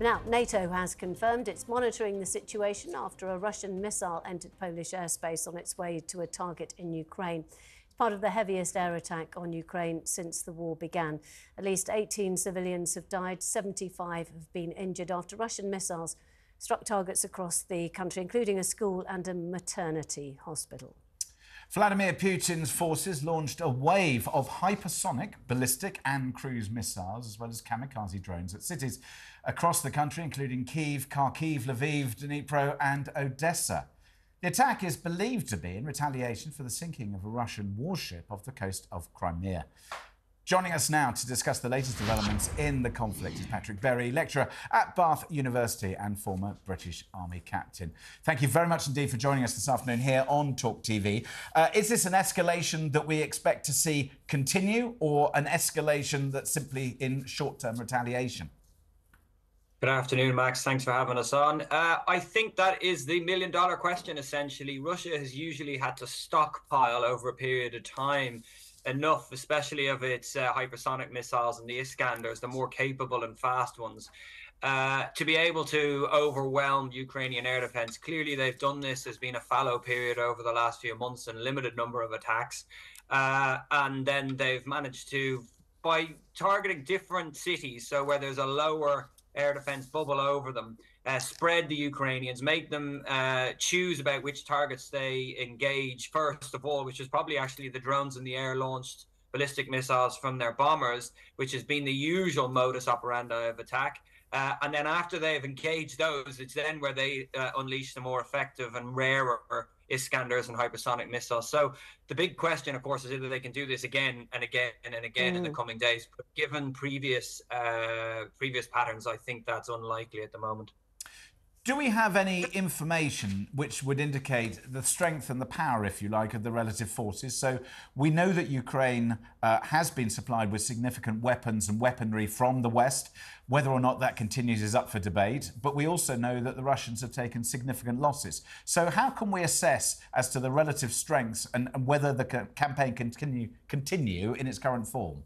Now, NATO has confirmed it's monitoring the situation after a Russian missile entered Polish airspace on its way to a target in Ukraine. It's part of the heaviest air attack on Ukraine since the war began. At least 18 civilians have died, 75 have been injured after Russian missiles struck targets across the country, including a school and a maternity hospital. Vladimir Putin's forces launched a wave of hypersonic, ballistic, and cruise missiles, as well as kamikaze drones at cities across the country, including Kiev, Kharkiv, Lviv, Dnipro, and Odessa. The attack is believed to be in retaliation for the sinking of a Russian warship off the coast of Crimea. Joining us now to discuss the latest developments in the conflict is Patrick Bury, lecturer at Bath University and former British Army captain. Thank you very much indeed for joining us this afternoon here on Talk TV. Uh, is this an escalation that we expect to see continue or an escalation that's simply in short term retaliation? Good afternoon, Max. Thanks for having us on. Uh, I think that is the million dollar question, essentially. Russia has usually had to stockpile over a period of time enough, especially of its uh, hypersonic missiles and the Iskanders, the more capable and fast ones, uh, to be able to overwhelm Ukrainian air defense. Clearly, they've done this. There's been a fallow period over the last few months and limited number of attacks. Uh, and then they've managed to, by targeting different cities, so where there's a lower air defense bubble over them, uh, spread the Ukrainians, make them uh, choose about which targets they engage first of all, which is probably actually the drones in the air launched ballistic missiles from their bombers, which has been the usual modus operandi of attack. Uh, and then after they've engaged those, it's then where they uh, unleash the more effective and rarer Iskanders and hypersonic missiles. So the big question, of course, is whether they can do this again and again and again mm. in the mm. coming days. But given previous uh, previous patterns, I think that's unlikely at the moment. Do we have any information which would indicate the strength and the power, if you like, of the relative forces? So we know that Ukraine uh, has been supplied with significant weapons and weaponry from the West. Whether or not that continues is up for debate. But we also know that the Russians have taken significant losses. So how can we assess as to the relative strengths and, and whether the campaign can continue, continue in its current form?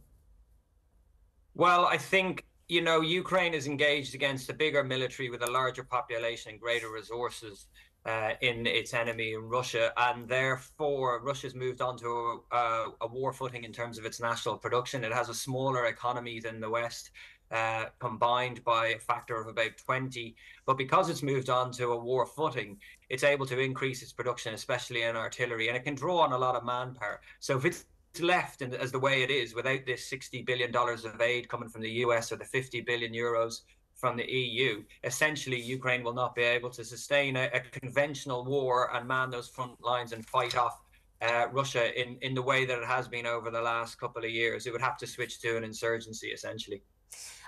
Well, I think you know, Ukraine is engaged against a bigger military with a larger population and greater resources uh, in its enemy in Russia, and therefore Russia's moved on to a, a, war footing in terms of its national production. It has a smaller economy than the West. Uh, combined by a factor of about 20. But because it's moved on to a war footing, it's able to increase its production, especially in artillery, and it can draw on a lot of manpower. So if it's left in, as the way it is without this $60 billion of aid coming from the US or the 50 billion euros from the EU, essentially Ukraine will not be able to sustain a, a conventional war and man those front lines and fight off uh, Russia in, in the way that it has been over the last couple of years. It would have to switch to an insurgency, essentially.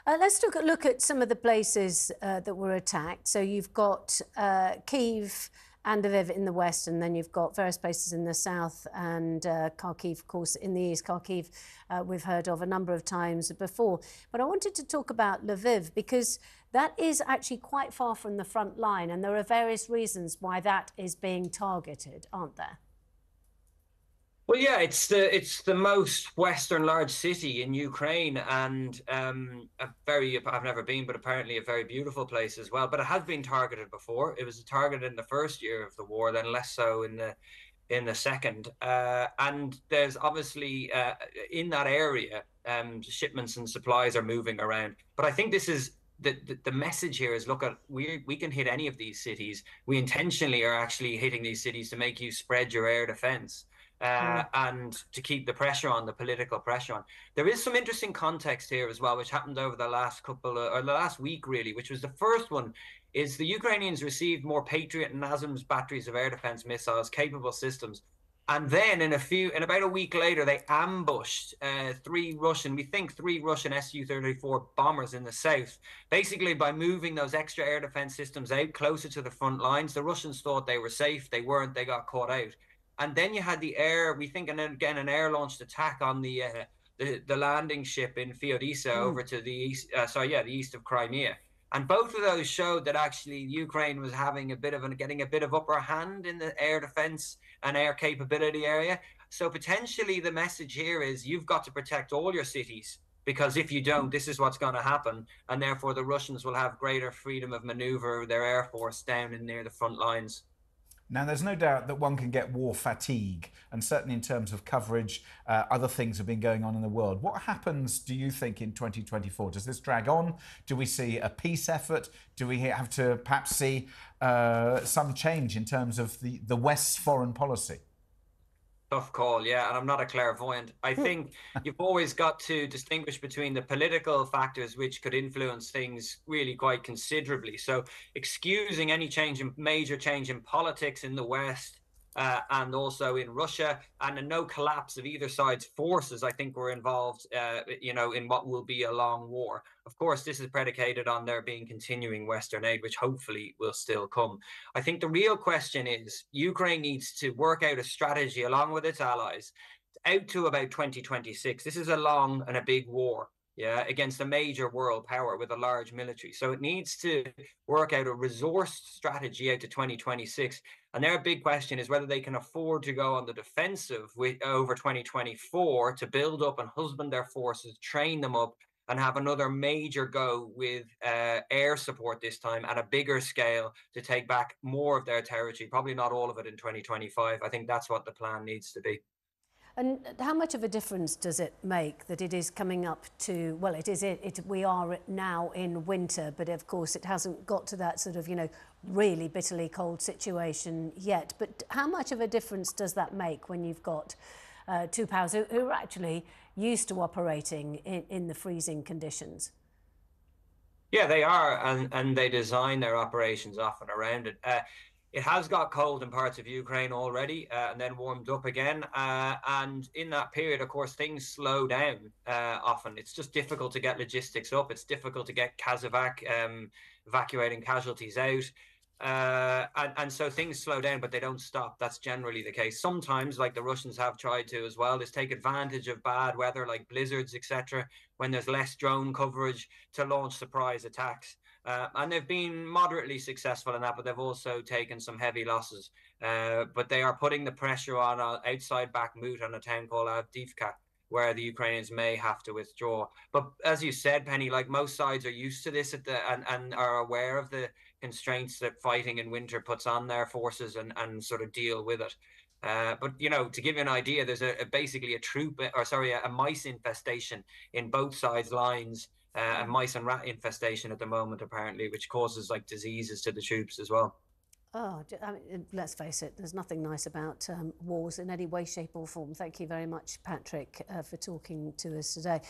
Uh, let's look at, look at some of the places uh, that were attacked. So you've got uh, Kiev and Lviv in the west, and then you've got various places in the south, and uh, Kharkiv, of course, in the east. Kharkiv, uh, we've heard of a number of times before. But I wanted to talk about Lviv because that is actually quite far from the front line, and there are various reasons why that is being targeted, aren't there? Well, yeah, it's the it's the most western large city in Ukraine, and um, a very I've never been, but apparently a very beautiful place as well. But it has been targeted before. It was targeted in the first year of the war, then less so in the in the second. Uh, and there's obviously uh, in that area, um, shipments and supplies are moving around. But I think this is the, the, the message here is look at we we can hit any of these cities. We intentionally are actually hitting these cities to make you spread your air defense uh, mm. and to keep the pressure on, the political pressure on. There is some interesting context here as well, which happened over the last couple of, or the last week really, which was the first one is the Ukrainians received more Patriot and NASAMS batteries of air defense missiles, capable systems. And then in a few, in about a week later, they ambushed uh, three Russian, we think three Russian Su-34 bombers in the south. Basically, by moving those extra air defense systems out closer to the front lines, the Russians thought they were safe. They weren't. They got caught out. And then you had the air, we think, and again, an air launched attack on the uh, the, the landing ship in Feodosia mm. over to the east, uh, sorry, yeah, the east of Crimea. And both of those showed that actually Ukraine was having a bit of an, getting a bit of upper hand in the air defense and air capability area. So potentially the message here is you've got to protect all your cities because if you don't, this is what's going to happen, and therefore the Russians will have greater freedom of maneuver, their air force down in near the front lines. Now, there's no doubt that one can get war fatigue, and certainly in terms of coverage, uh, other things have been going on in the world. What happens, do you think, in 2024? Does this drag on? Do we see a peace effort? Do we have to perhaps see uh, some change in terms of the, the West's foreign policy? Tough call, yeah. And I'm not a clairvoyant. I hmm. think you've always got to distinguish between the political factors which could influence things really quite considerably. So, excusing any change in major change in politics in the West uh, and also in Russia, and a no collapse of either side's forces, I think were involved, uh, you know, in what will be a long war. Of course, this is predicated on there being continuing Western aid, which hopefully will still come. I think the real question is Ukraine needs to work out a strategy along with its allies out to about 2026. This is a long and a big war yeah, against a major world power with a large military. So it needs to work out a resource strategy out to 2026. And their big question is whether they can afford to go on the defensive with, over 2024 to build up and husband their forces, train them up, and have another major go with uh, air support this time at a bigger scale to take back more of their territory. Probably not all of it in 2025. I think that's what the plan needs to be. And how much of a difference does it make that it is coming up to, well, it is, it, it, we are now in winter, but of course it hasn't got to that sort of, you know, really bitterly cold situation yet. But how much of a difference does that make when you've got uh, two powers who, who, are actually used to operating in, in the freezing conditions? Yeah, they are, and, and they design their operations often around it. Uh, it has got cold in parts of Ukraine already uh, and then warmed up again. Uh, and in that period, of course, things slow down uh, often. It's just difficult to get logistics up. It's difficult to get casevac um, evacuating casualties out. Uh, and, and so things slow down, but they don't stop. That's generally the case. Sometimes, like the Russians have tried to as well, is take advantage of bad weather like blizzards, etc., when there's less drone coverage to launch surprise attacks. Uh, and they've been moderately successful in that, but they've also taken some heavy losses. Uh, but they are putting the pressure on outside Bakhmut on a town called Avdiivka, where the Ukrainians may have to withdraw. But as you said, Penny, like most sides are used to this at the, and, and are aware of the constraints that fighting in winter puts on their forces and, and sort of deal with it. Uh, but you know, to give you an idea, there's a, a basically a troop, or sorry, a, a mice infestation in both sides' lines uh, mice and rat infestation at the moment, apparently, which causes like diseases to the troops as well. Oh, I mean, let's face it, there's nothing nice about um, wars in any way, shape, or form. Thank you very much, Patrick, uh, for talking to us today.